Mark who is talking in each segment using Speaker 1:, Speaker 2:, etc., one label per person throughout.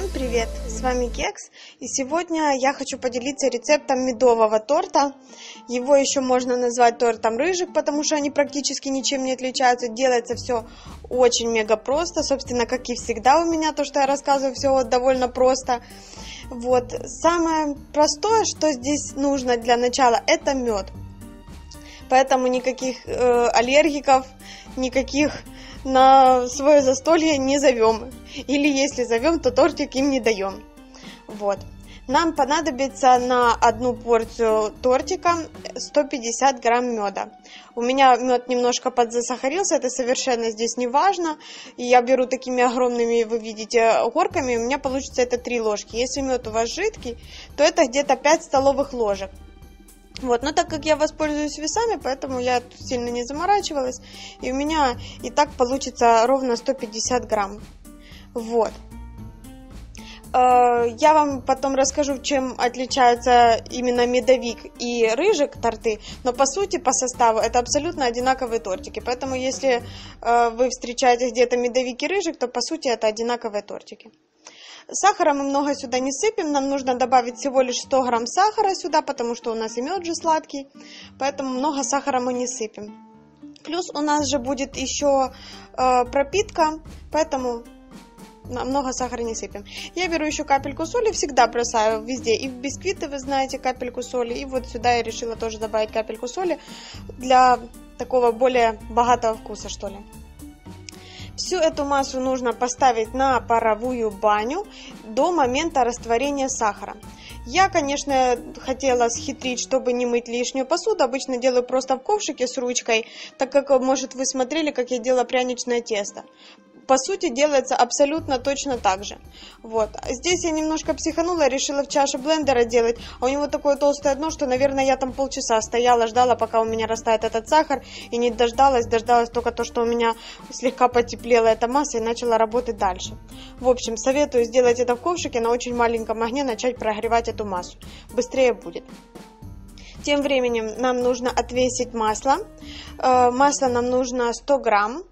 Speaker 1: Всем привет! С вами Кекс, и сегодня я хочу поделиться рецептом медового торта. Его еще можно назвать тортом рыжик, потому что они практически ничем не отличаются. Делается все очень мега просто, собственно, как и всегда у меня, то, что я рассказываю, все вот довольно просто. Вот, самое простое, что здесь нужно для начала, это мед. Поэтому никаких э, аллергиков, никаких на свое застолье не зовем. Или если зовем, то тортик им не даем. Вот. Нам понадобится на одну порцию тортика 150 грамм меда. У меня мед немножко подзасахарился, это совершенно здесь не важно. И я беру такими огромными, вы видите, горками, у меня получится это 3 ложки. Если мед у вас жидкий, то это где-то 5 столовых ложек. Вот, но так как я воспользуюсь весами, поэтому я сильно не заморачивалась. И у меня и так получится ровно 150 грамм. Вот. Э, я вам потом расскажу, чем отличаются именно медовик и рыжик торты, но по сути, по составу это абсолютно одинаковые тортики. Поэтому если э, вы встречаете где-то медовик и рыжик, то по сути это одинаковые тортики. Сахара мы много сюда не сыпем, нам нужно добавить всего лишь 100 грамм сахара сюда, потому что у нас и мед же сладкий, поэтому много сахара мы не сыпем. Плюс у нас же будет еще э, пропитка, поэтому много сахара не сыпем. Я беру еще капельку соли, всегда бросаю везде. И в бисквиты, вы знаете, капельку соли. И вот сюда я решила тоже добавить капельку соли для такого более богатого вкуса, что ли. Всю эту массу нужно поставить на паровую баню до момента растворения сахара. Я, конечно, хотела схитрить, чтобы не мыть лишнюю посуду. Обычно делаю просто в ковшике с ручкой, так как, может, вы смотрели, как я делала пряничное тесто по сути делается абсолютно точно так же. Вот. Здесь я немножко психанула, решила в чаше блендера делать, а у него такое толстое дно, что, наверное, я там полчаса стояла, ждала, пока у меня растает этот сахар, и не дождалась, дождалась только то, что у меня слегка потеплела эта масса и начала работать дальше. В общем, советую сделать это в ковшике на очень маленьком огне, начать прогревать эту массу. Быстрее будет. Тем временем нам нужно отвесить масло. Э, масло нам нужно 100 грамм.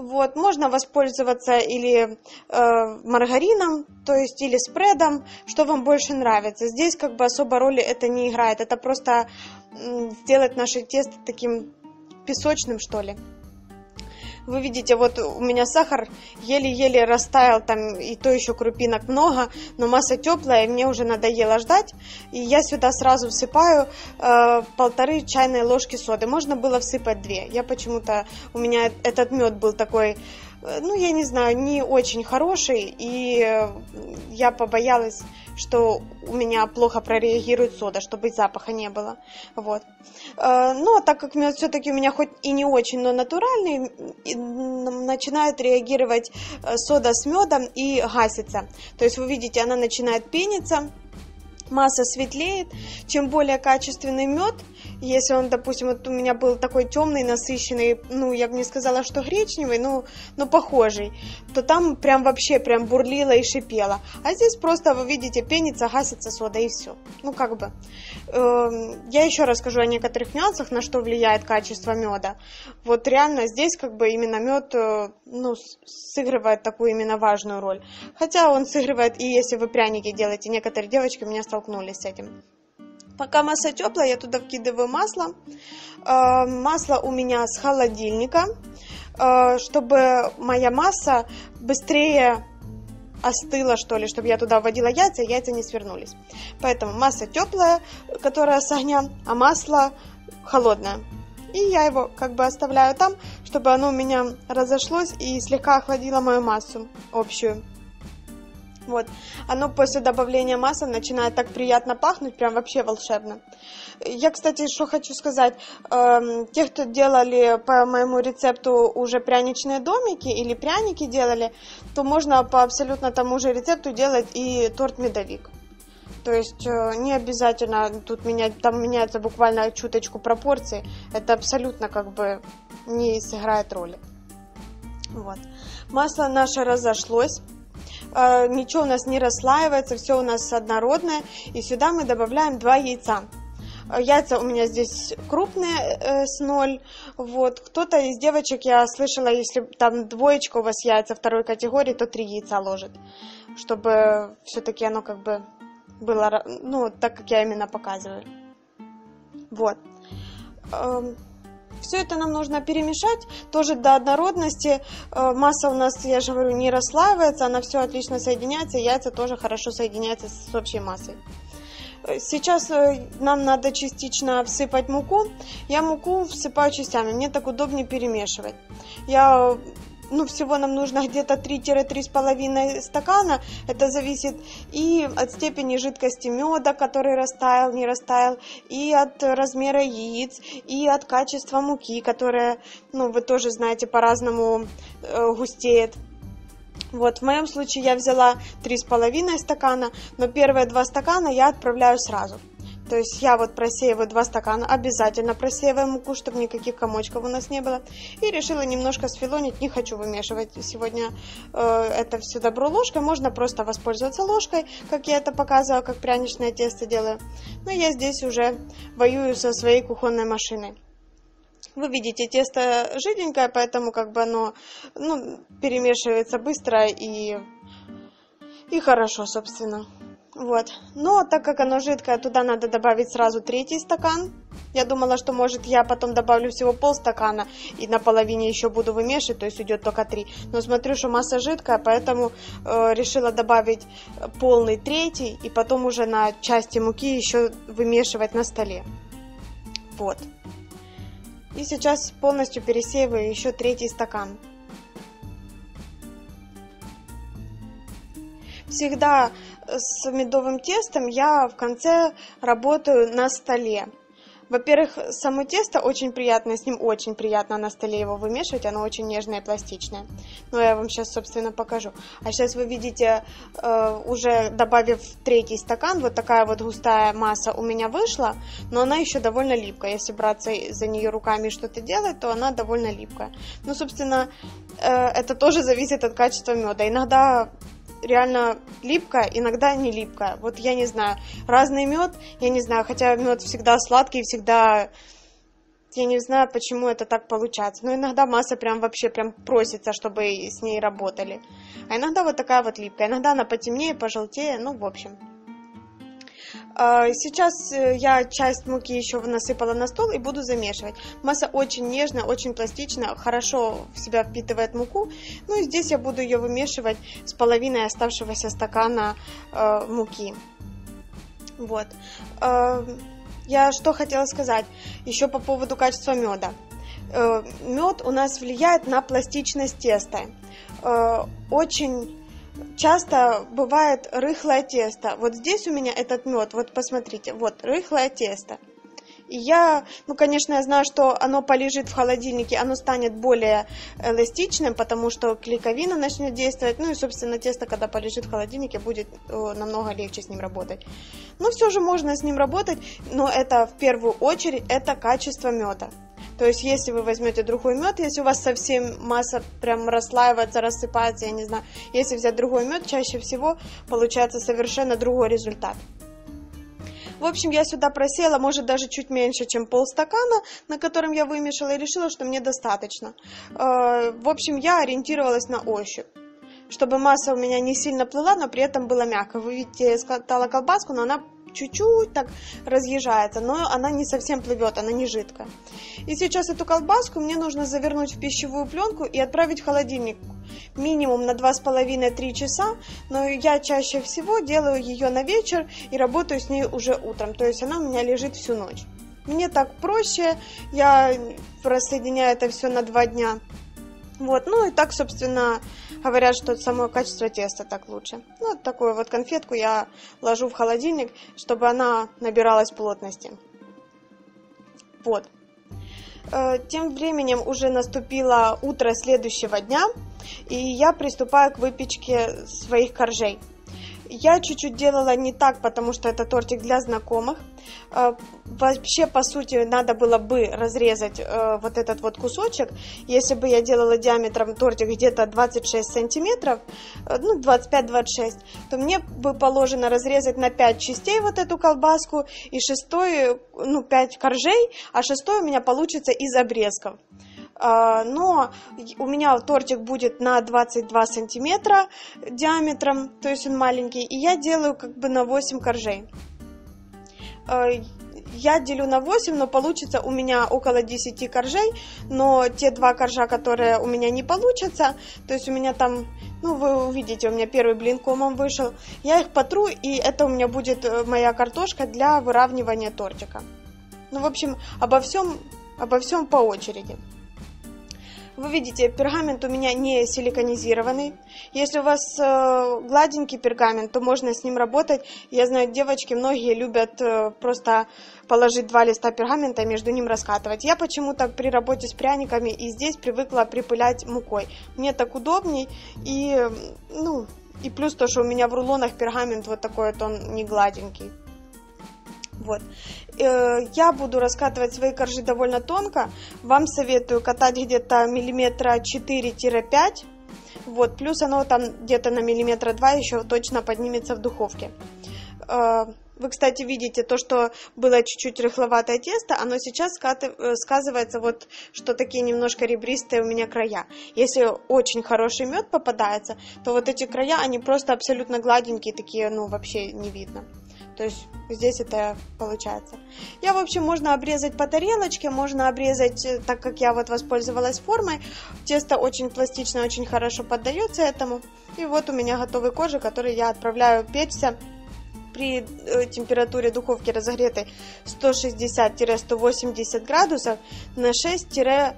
Speaker 1: Вот, можно воспользоваться или э, маргарином, то есть или спредом, что вам больше нравится. Здесь как бы особо роли это не играет, это просто сделать наше тесто таким песочным, что ли. Вы видите, вот у меня сахар еле-еле растаял, там и то еще крупинок много, но масса теплая, и мне уже надоело ждать. И я сюда сразу всыпаю э, полторы чайной ложки соды. Можно было всыпать две. Я почему-то, у меня этот мед был такой Э, ну, я не знаю, не очень хороший, и э, я побоялась, что у меня плохо прореагирует сода, чтобы запаха не было. Вот. Э, но так как мед все-таки у меня хоть и не очень, но натуральный, начинает реагировать сода с медом и гасится. То есть вы видите, она начинает пениться, масса светлеет. Чем более качественный мед, если он, допустим, вот у меня был такой темный, насыщенный, ну, я бы не сказала, что гречневый, но, но похожий, то там прям вообще прям бурлило и шипело. А здесь просто, вы видите, пенится, гасится сода и все. Ну, как бы. Эм, я еще расскажу о некоторых нюансах, на что влияет качество меда. Вот реально здесь как бы именно мед, э, ну, сыгрывает такую именно важную роль. Хотя он сыгрывает и если вы пряники делаете. Некоторые девочки меня столкнулись с этим. Пока масса теплая, я туда вкидываю масло. Э, масло у меня с холодильника, э, чтобы моя масса быстрее остыла, что ли, чтобы я туда вводила яйца, яйца не свернулись. Поэтому масса теплая, которая с огня, а масло холодное. И я его как бы оставляю там, чтобы оно у меня разошлось и слегка охладило мою массу общую. Вот. Оно после добавления масла начинает так приятно пахнуть, прям вообще волшебно. Я, кстати, что хочу сказать. Э, те, кто делали по моему рецепту уже пряничные домики или пряники делали, то можно по абсолютно тому же рецепту делать и торт-медовик. То есть э, не обязательно тут менять, там меняется буквально чуточку пропорции. Это абсолютно как бы не сыграет роли. Вот. Масло наше разошлось. Э, ничего у нас не расслаивается, все у нас однородное. И сюда мы добавляем 2 яйца. Э, яйца у меня здесь крупные э, с ноль. Вот. Кто-то из девочек, я слышала, если там двоечка у вас яйца второй категории, то три яйца ложит. чтобы все-таки оно как бы было, ну, так, как я именно показываю. Вот. Все это нам нужно перемешать, тоже до однородности. Э, масса у нас, я же говорю, не расслаивается, она все отлично соединяется, яйца тоже хорошо соединяются с общей массой. Э, сейчас э, нам надо частично всыпать муку. Я муку всыпаю частями, мне так удобнее перемешивать. Я ну, всего нам нужно где-то 3-3,5 стакана. Это зависит и от степени жидкости меда, который растаял, не растаял, и от размера яиц, и от качества муки, которая, ну, вы тоже знаете, по-разному э, густеет. Вот, в моем случае я взяла 3,5 стакана, но первые два стакана я отправляю сразу. То есть я вот просеиваю два стакана, обязательно просеиваю муку, чтобы никаких комочков у нас не было. И решила немножко сфилонить, не хочу вымешивать сегодня э, это все добро ложкой. Можно просто воспользоваться ложкой, как я это показывала, как пряничное тесто делаю. Но я здесь уже воюю со своей кухонной машиной. Вы видите, тесто жиденькое, поэтому как бы оно ну, перемешивается быстро и, и хорошо, собственно. Вот. Но так как оно жидкое, туда надо добавить сразу третий стакан. Я думала, что может я потом добавлю всего полстакана и на половине еще буду вымешивать, то есть уйдет только три. Но смотрю, что масса жидкая, поэтому э, решила добавить полный третий и потом уже на части муки еще вымешивать на столе. Вот. И сейчас полностью пересеиваю еще третий стакан. Всегда с медовым тестом я в конце работаю на столе. Во-первых, само тесто очень приятное, с ним очень приятно на столе его вымешивать, оно очень нежное и пластичное. Но я вам сейчас, собственно, покажу. А сейчас вы видите, э, уже добавив третий стакан, вот такая вот густая масса у меня вышла, но она еще довольно липкая. Если браться за нее руками и что-то делать, то она довольно липкая. Ну, собственно, э, это тоже зависит от качества меда. Иногда реально липкая, иногда не липкая. Вот я не знаю. Разный мед, я не знаю, хотя мед всегда сладкий, всегда... Я не знаю, почему это так получается. Но иногда масса прям вообще прям просится, чтобы с ней работали. А иногда вот такая вот липкая. Иногда она потемнее, пожелтее. Ну, в общем. А, сейчас э, я часть муки еще насыпала на стол и буду замешивать. Масса очень нежная, очень пластичная, хорошо в себя впитывает муку. Ну и здесь я буду ее вымешивать с половиной оставшегося стакана э, муки. Вот. Э, я что хотела сказать еще по поводу качества меда. Э, мед у нас влияет на пластичность теста. Очень часто бывает рыхлое тесто. Вот здесь у меня этот мед, вот посмотрите, вот рыхлое тесто. И я, ну, конечно, я знаю, что оно полежит в холодильнике, оно станет более эластичным, потому что клейковина начнет действовать. Ну и, собственно, тесто, когда полежит в холодильнике, будет намного легче с ним работать. Но все же можно с ним работать, но это в первую очередь это качество меда. То есть, если вы возьмете другой мед, если у вас совсем масса прям расслаивается, рассыпается, я не знаю, если взять другой мед, чаще всего получается совершенно другой результат. В общем, я сюда просеяла, может, даже чуть меньше, чем полстакана, на котором я вымешала, и решила, что мне достаточно. Э, в общем, я ориентировалась на ощупь чтобы масса у меня не сильно плыла, но при этом была мягкая. Вы видите, я скатала колбаску, но она чуть-чуть так разъезжается, но она не совсем плывет, она не жидкая. И сейчас эту колбаску мне нужно завернуть в пищевую пленку и отправить в холодильник минимум на 2,5-3 часа, но я чаще всего делаю ее на вечер и работаю с ней уже утром, то есть она у меня лежит всю ночь. Мне так проще, я рассоединяю это все на 2 дня. Вот, ну и так, собственно, говорят, что само качество теста так лучше. Ну, вот такую вот конфетку я ложу в холодильник, чтобы она набиралась плотности. Вот. Э, тем временем уже наступило утро следующего дня, и я приступаю к выпечке своих коржей. Я чуть-чуть делала не так, потому что это тортик для знакомых. Э, вообще, по сути, надо было бы разрезать э, вот этот вот кусочек. Если бы я делала диаметром тортик где-то 26 сантиметров, э, ну, 25-26, то мне бы положено разрезать на 5 частей вот эту колбаску, и шестой, ну, 5 коржей, а шестой у меня получится из обрезков. А, но у меня тортик будет на 22 сантиметра диаметром, то есть он маленький, и я делаю как бы на 8 коржей. А, я делю на 8, но получится у меня около 10 коржей, но те два коржа, которые у меня не получатся, то есть у меня там, ну вы увидите, у меня первый блин комом вышел, я их потру, и это у меня будет э, моя картошка для выравнивания тортика. Ну, в общем, обо всем, обо всем по очереди. Вы видите, пергамент у меня не силиконизированный. Если у вас э, гладенький пергамент, то можно с ним работать. Я знаю, девочки многие любят э, просто положить два листа пергамента и между ним раскатывать. Я почему-то при работе с пряниками и здесь привыкла припылять мукой. Мне так удобней и, ну, и плюс то, что у меня в рулонах пергамент вот такой вот он не гладенький. Вот. Э, я буду раскатывать свои коржи довольно тонко. Вам советую катать где-то миллиметра 4-5. Вот, плюс оно там где-то на миллиметра 2 еще точно поднимется в духовке. Э, вы, кстати, видите то, что было чуть-чуть рыхловатое тесто, оно сейчас э, сказывается вот, что такие немножко ребристые у меня края. Если очень хороший мед попадается, то вот эти края, они просто абсолютно гладенькие, такие, ну, вообще не видно. То есть здесь это получается. Я, в общем, можно обрезать по тарелочке, можно обрезать, э, так как я вот воспользовалась формой. Тесто очень пластично, очень хорошо поддается этому. И вот у меня готовый кожи, который я отправляю печься при э, температуре духовки разогретой 160-180 градусов на 6-10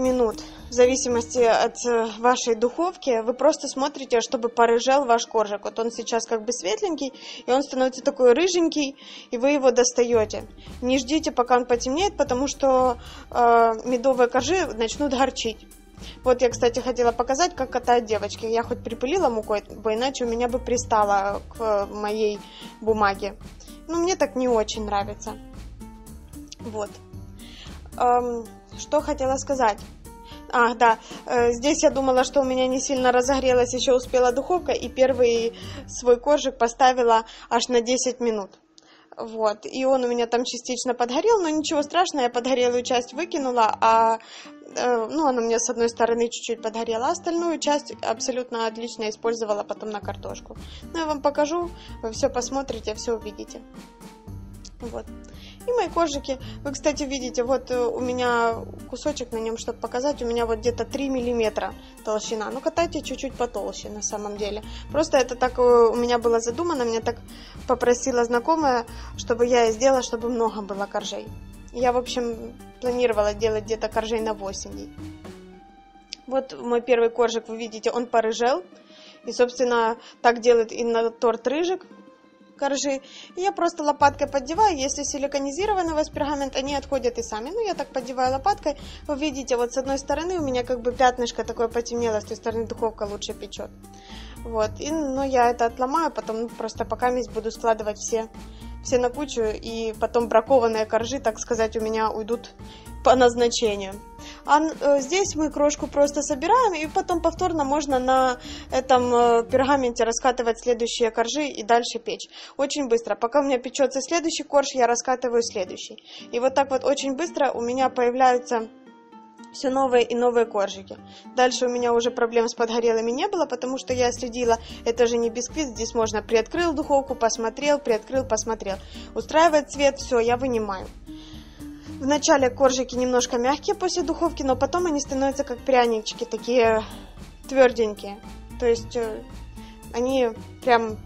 Speaker 1: минут в зависимости от э, вашей духовки, вы просто смотрите, чтобы порыжел ваш коржик. Вот он сейчас как бы светленький, и он становится такой рыженький, и вы его достаете. Не ждите, пока он потемнеет, потому что э, медовые коржи начнут горчить. Вот я, кстати, хотела показать, как катают девочки. Я хоть припылила мукой, бы иначе у меня бы пристала к моей бумаге. Но мне так не очень нравится. Вот. Эм, что хотела сказать. Ах, да, э, здесь я думала, что у меня не сильно разогрелась, еще успела духовка, и первый свой коржик поставила аж на 10 минут. Вот, и он у меня там частично подгорел, но ничего страшного, я подгорелую часть выкинула, а, э, ну, она у меня с одной стороны чуть-чуть подгорела, а остальную часть абсолютно отлично использовала потом на картошку. Ну, я вам покажу, вы все посмотрите, все увидите. Вот. И мои коржики. Вы, кстати, видите, вот э, у меня кусочек на нем, чтобы показать, у меня вот где-то 3 миллиметра толщина. Ну, катайте чуть-чуть потолще на самом деле. Просто это так э, у меня было задумано, меня так попросила знакомая, чтобы я сделала, чтобы много было коржей. Я, в общем, планировала делать где-то коржей на 8 дней. Вот мой первый коржик, вы видите, он порыжел. И, собственно, так делает и на торт рыжик коржи. И я просто лопаткой поддеваю. Если силиконизированный у вас они отходят и сами. Ну, я так поддеваю лопаткой. Вы видите, вот с одной стороны у меня как бы пятнышко такое потемнело, с той стороны духовка лучше печет. Вот. И, ну, я это отломаю, потом просто пока месть буду складывать все, все на кучу. И потом бракованные коржи, так сказать, у меня уйдут по назначению. А э, здесь мы крошку просто собираем, и потом повторно можно на этом э, пергаменте раскатывать следующие коржи и дальше печь. Очень быстро. Пока у меня печется следующий корж, я раскатываю следующий. И вот так вот очень быстро у меня появляются все новые и новые коржики. Дальше у меня уже проблем с подгорелыми не было, потому что я следила, это же не бисквит, здесь можно приоткрыл духовку, посмотрел, приоткрыл, посмотрел. Устраивает цвет, все, я вынимаю. Вначале коржики немножко мягкие после духовки, но потом они становятся как прянички, такие тверденькие. То есть э, они прям,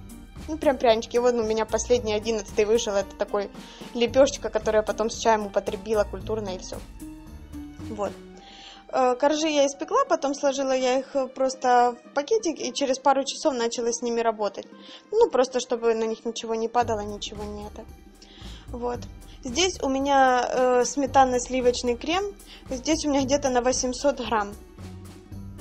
Speaker 1: ну прям прянички. Вот у меня последний одиннадцатый вышел, это такой лепешечка, которую я потом с чаем употребила культурно и все. Вот. Э, коржи я испекла, потом сложила я их просто в пакетик и через пару часов начала с ними работать. Ну, просто чтобы на них ничего не падало, ничего не это. Вот. Здесь у меня э, сметанно-сливочный крем. Здесь у меня где-то на 800 грамм.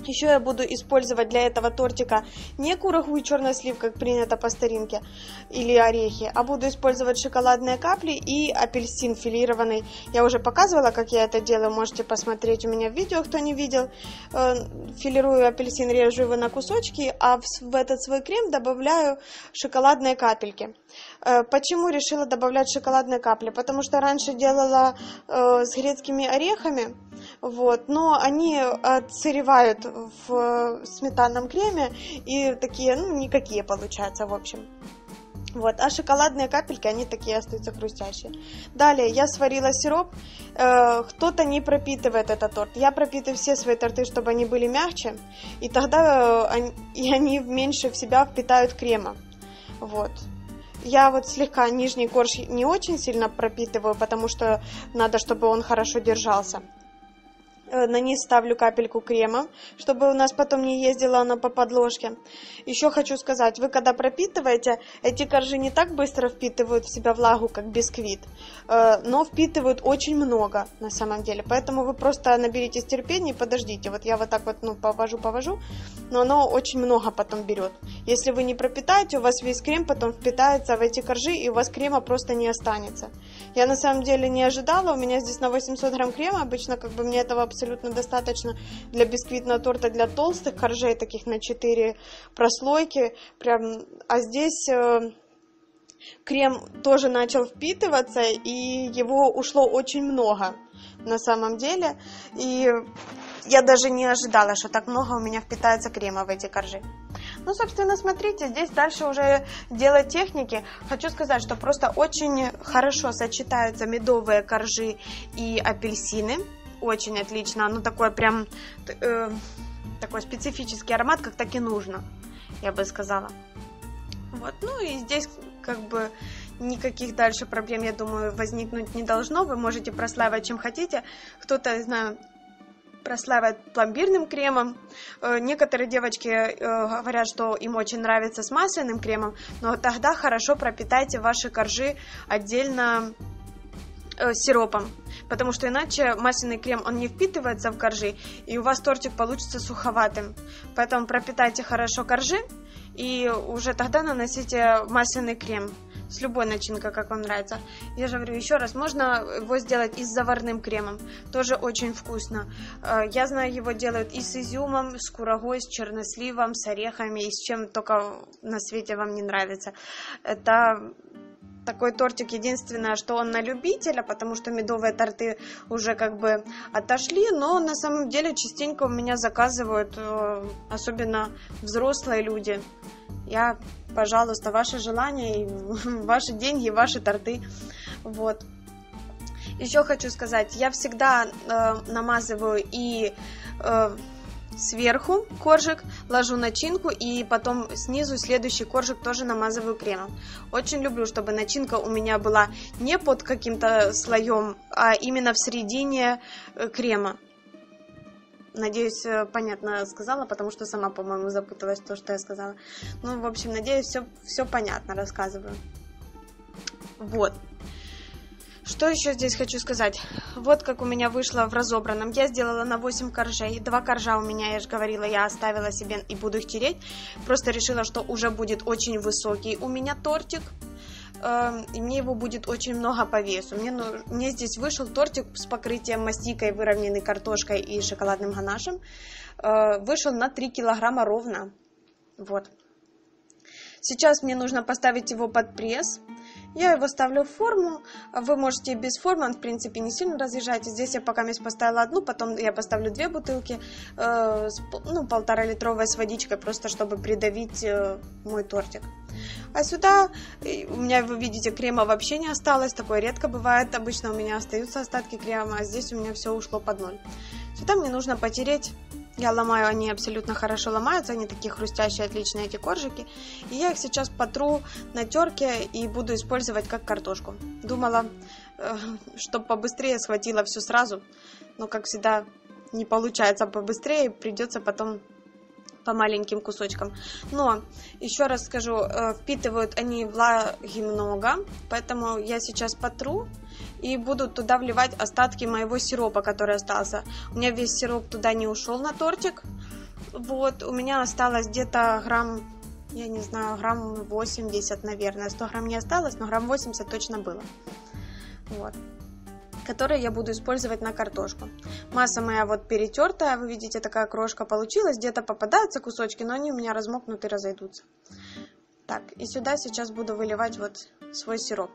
Speaker 1: Еще я буду использовать для этого тортика не курагу и черный слив, как принято по старинке, или орехи, а буду использовать шоколадные капли и апельсин филированный. Я уже показывала, как я это делаю, можете посмотреть у меня в видео, кто не видел. Э, филирую апельсин, режу его на кусочки, а в этот свой крем добавляю шоколадные капельки. Э, почему решила добавлять шоколадные капли? Потому что раньше делала э, с грецкими орехами, Вот, но они отсыревают в сметанном креме и такие, ну, никакие получаются, в общем. Вот, а шоколадные капельки, они такие остаются хрустящие. Далее, я сварила сироп. Э, кто-то не пропитывает этот торт. Я пропитываю все свои торты, чтобы они были мягче. И тогда э, они, и они меньше в себя впитают крема. Вот. Я вот слегка нижний корж не очень сильно пропитываю, потому что надо, чтобы он хорошо держался. Э, на низ ставлю капельку крема, чтобы у нас потом не ездила она по подложке. Еще хочу сказать, вы когда пропитываете, эти коржи не так быстро впитывают в себя влагу, как бисквит, э, но впитывают очень много на самом деле. Поэтому вы просто наберитесь терпения и подождите. Вот я вот так вот ну, повожу-повожу, но оно очень много потом берет. Если вы не пропитаете, у вас весь крем потом впитается в эти коржи, и у вас крема просто не останется. Я на самом деле не ожидала, у меня здесь на 800 грамм крема, обычно как бы мне этого абсолютно достаточно для бисквитного торта для толстых коржей, таких на 4 прослойки, прям, а здесь э, крем тоже начал впитываться, и его ушло очень много на самом деле, и я даже не ожидала, что так много у меня впитается крема в эти коржи. Ну, собственно, смотрите, здесь дальше уже дело техники. Хочу сказать, что просто очень хорошо сочетаются медовые коржи и апельсины. Очень отлично. Оно такое прям... Э, такой специфический аромат, как так и нужно, я бы сказала. Вот, ну и здесь как бы никаких дальше проблем, я думаю, возникнуть не должно. Вы можете прослаивать чем хотите. Кто-то, знаю, прославят пломбирным кремом. Э, некоторые девочки э, говорят, что им очень нравится с масляным кремом, но тогда хорошо пропитайте ваши коржи отдельно э, сиропом, потому что иначе масляный крем, он не впитывается в коржи, и у вас тортик получится суховатым. Поэтому пропитайте хорошо коржи, и уже тогда наносите масляный крем с любой начинкой, как вам нравится. Я же говорю еще раз, можно его сделать и с заварным кремом, тоже очень вкусно. Э, я знаю, его делают и с изюмом, с курагой, с черносливом, с орехами, и с чем только на свете вам не нравится. Это такой тортик единственное, что он на любителя, потому что медовые торты уже как бы отошли, но на самом деле частенько у меня заказывают, э, особенно взрослые люди. Я, пожалуйста, ваше желание, ваши деньги, ваши торты. Вот. Еще хочу сказать, я всегда э, намазываю и э, сверху коржик, ложу начинку и потом снизу следующий коржик тоже намазываю кремом. Очень люблю, чтобы начинка у меня была не под каким-то слоем, а именно в середине э, крема. Надеюсь, э, понятно сказала, потому что сама, по-моему, запуталась то, что я сказала. Ну, в общем, надеюсь, все, все понятно рассказываю. Вот. Что еще здесь хочу сказать? Вот как у меня вышло в разобранном. Я сделала на 8 коржей. Два коржа у меня, я же говорила, я оставила себе и буду их тереть. Просто решила, что уже будет очень высокий у меня тортик. Эм, и мне его будет очень много по весу. Мне, ну, мне здесь вышел тортик с покрытием мастикой, выровненной картошкой и шоколадным ганашем. Э, вышел на 3 килограмма ровно. Вот. Сейчас мне нужно поставить его под пресс. Я его ставлю в форму. Вы можете без формы, он в принципе не сильно разъезжается. Здесь я пока поставила одну, потом я поставлю две бутылки, э, с, ну, полтора литровая с водичкой, просто чтобы придавить э, мой тортик. А сюда у меня, вы видите, крема вообще не осталось. Такое редко бывает. Обычно у меня остаются остатки крема, а здесь у меня все ушло под ноль. Сюда мне нужно потереть я ломаю, они абсолютно хорошо ломаются, они такие хрустящие, отличные эти коржики. И я их сейчас потру на терке и буду использовать как картошку. Думала, э, чтобы побыстрее схватила все сразу, но как всегда не получается побыстрее, придется потом по маленьким кусочкам. Но, еще раз скажу, э, впитывают они влаги много, поэтому я сейчас потру и буду туда вливать остатки моего сиропа, который остался. У меня весь сироп туда не ушел на тортик. Вот, у меня осталось где-то грамм, я не знаю, грамм 80, наверное. 100 грамм не осталось, но грамм 80 точно было. Вот которые я буду использовать на картошку. Масса моя вот перетертая, вы видите, такая крошка получилась. Где-то попадаются кусочки, но они у меня размокнут и разойдутся. Так, и сюда сейчас буду выливать вот свой сироп.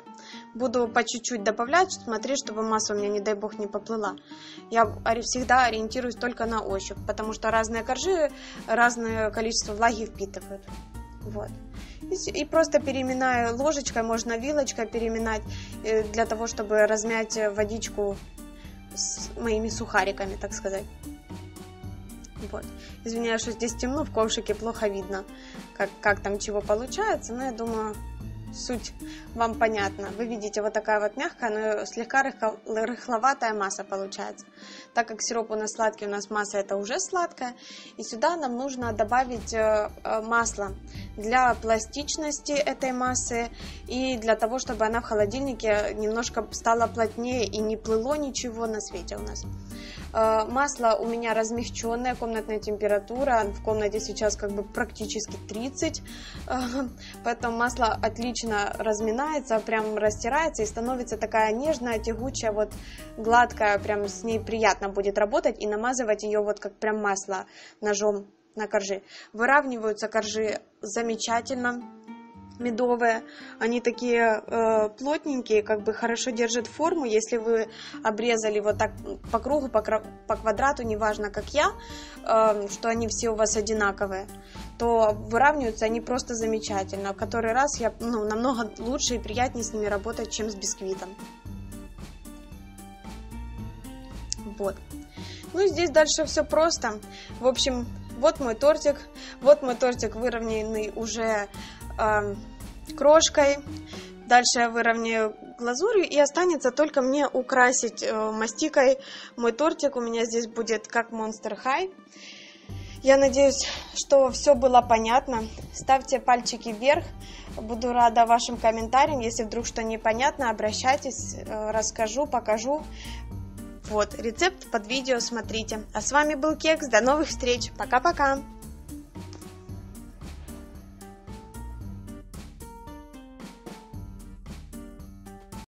Speaker 1: Буду по чуть-чуть добавлять, смотреть, чтобы масса у меня, не дай бог, не поплыла. Я всегда ориентируюсь только на ощупь, потому что разные коржи разное количество влаги впитывают. Вот. И, просто переминаю ложечкой, можно вилочкой переминать, э, для того, чтобы размять водичку с моими сухариками, так сказать. Вот. Извиняюсь, что здесь темно, в ковшике плохо видно, как, как там чего получается, но я думаю, суть вам понятна. Вы видите, вот такая вот мягкая, но слегка рыхловатая масса получается. Так как сироп у нас сладкий, у нас масса это уже сладкая. И сюда нам нужно добавить э, э, масло для пластичности этой массы и для того, чтобы она в холодильнике немножко стала плотнее и не плыло ничего на свете у нас. Э, масло у меня размягченное, комнатная температура, в комнате сейчас как бы практически 30, поэтому масло отлично разминается, прям растирается и становится такая нежная, тягучая, вот гладкая, прям с ней приятно будет работать и намазывать ее вот как прям масло ножом на коржи. Выравниваются коржи замечательно, медовые, они такие э, плотненькие, как бы хорошо держат форму. Если вы обрезали вот так по кругу, по, по квадрату, неважно как я, э, что они все у вас одинаковые, то выравниваются они просто замечательно. В который раз я ну, намного лучше и приятнее с ними работать, чем с бисквитом. Вот. Ну и здесь дальше все просто. В общем, вот мой тортик. Вот мой тортик выровненный уже э, крошкой. Дальше я выровняю глазурью и останется только мне украсить э, мастикой мой тортик. У меня здесь будет как Monster High. Я надеюсь, что все было понятно. Ставьте пальчики вверх. Буду рада вашим комментариям. Если вдруг что непонятно, обращайтесь, э, расскажу, покажу. Вот, рецепт под видео смотрите. А с вами был Кекс. До новых встреч. Пока-пока.